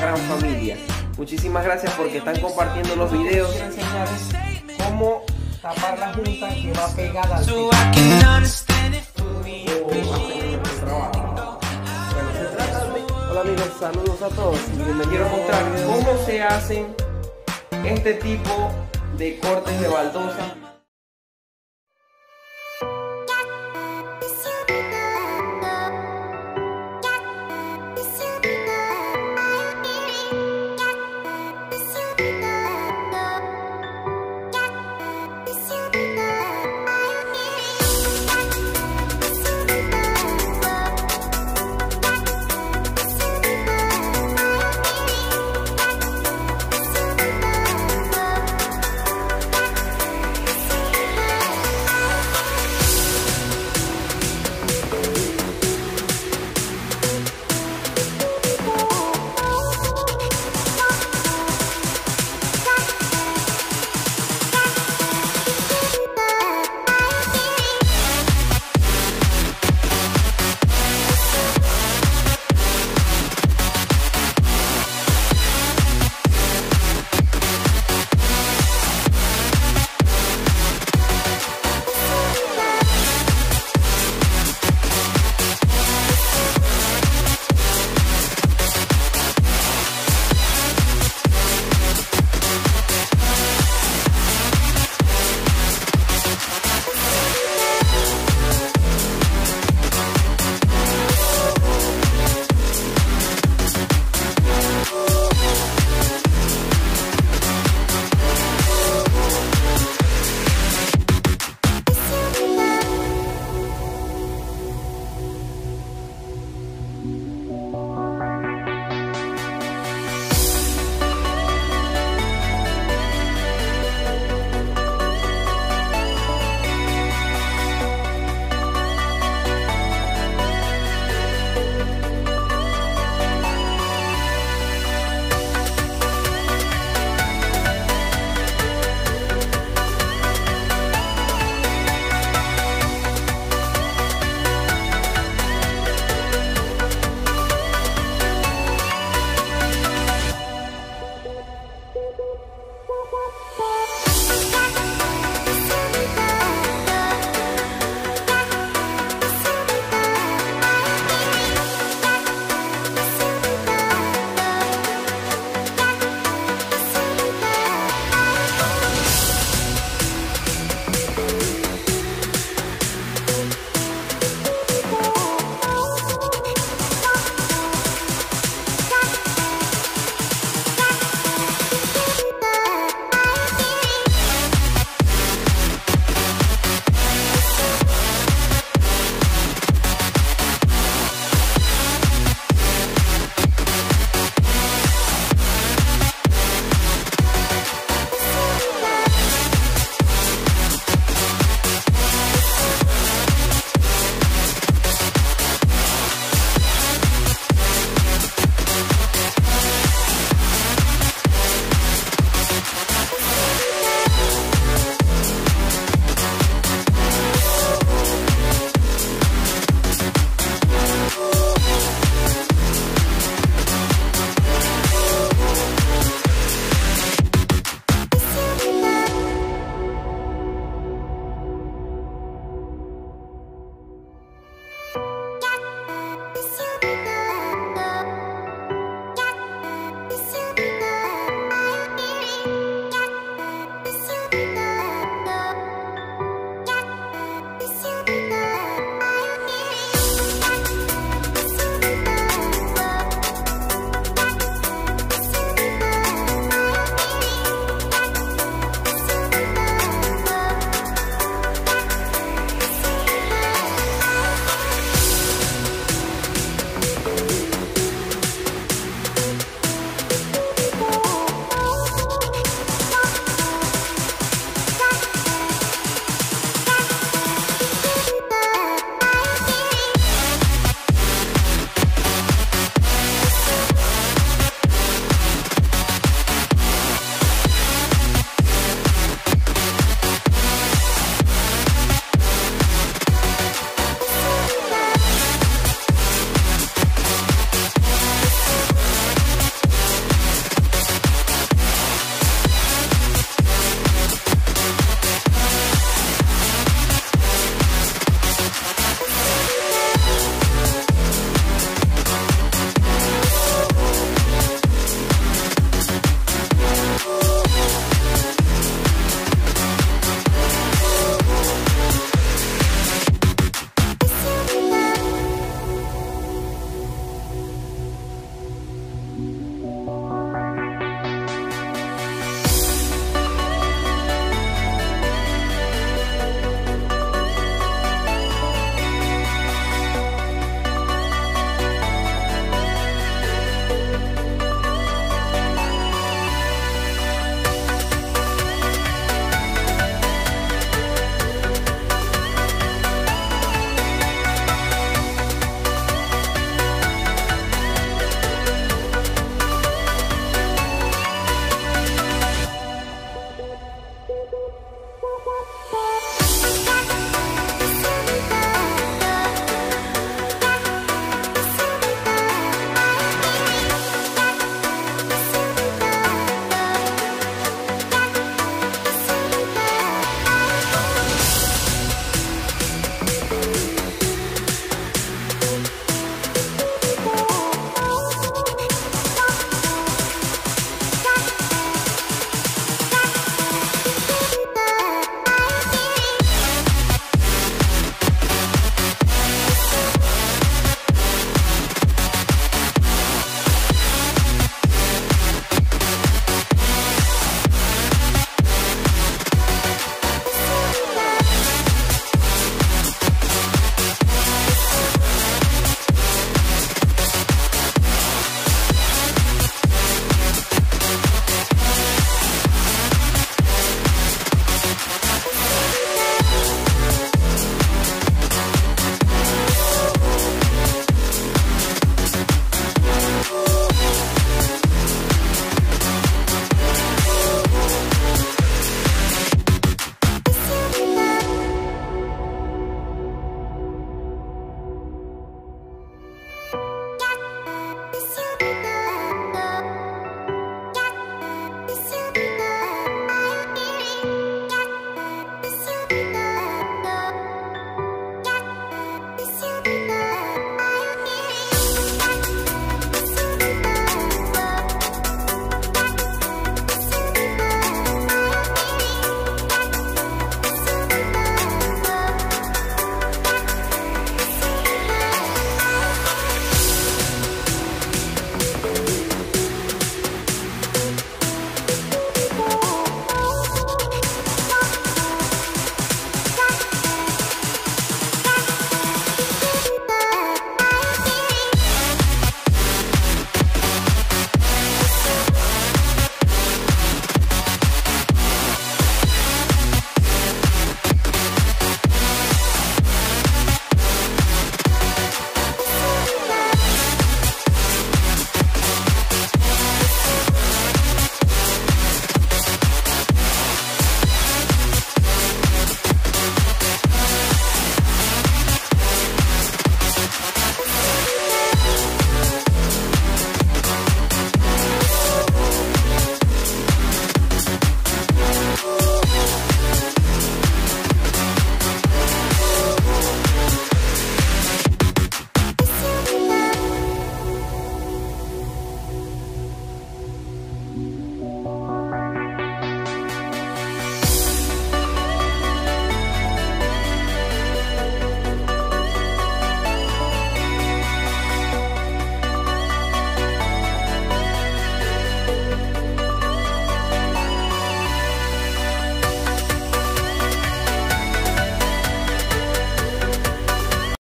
Gran familia, muchísimas gracias porque están compartiendo los videos. Quiero enseñarles cómo tapar la junta que va pegada al piso. Oh, Hola amigos, saludos a todos. Les quiero mostrar cómo se hacen este tipo de cortes de baldosa